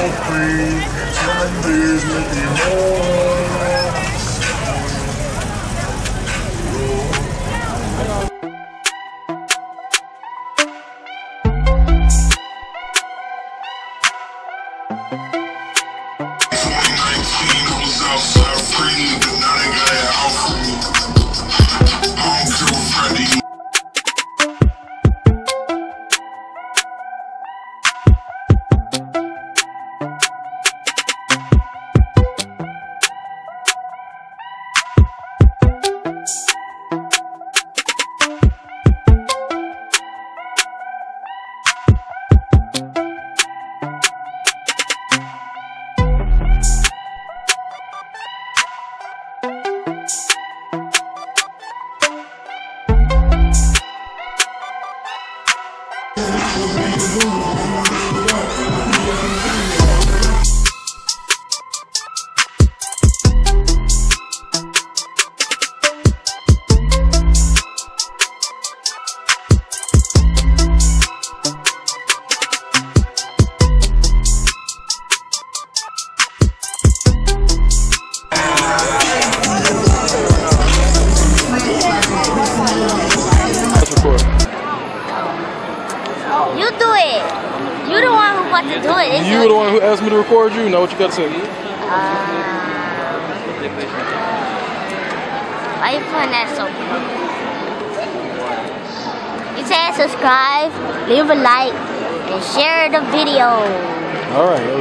Outside got to say? Why you putting that so? You say subscribe, leave a like, and share the video. All right.